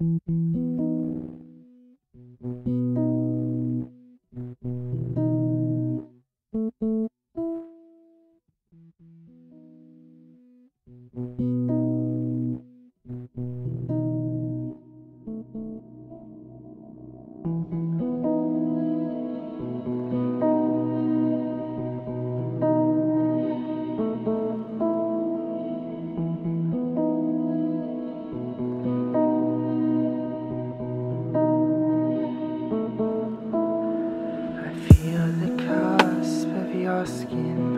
I skin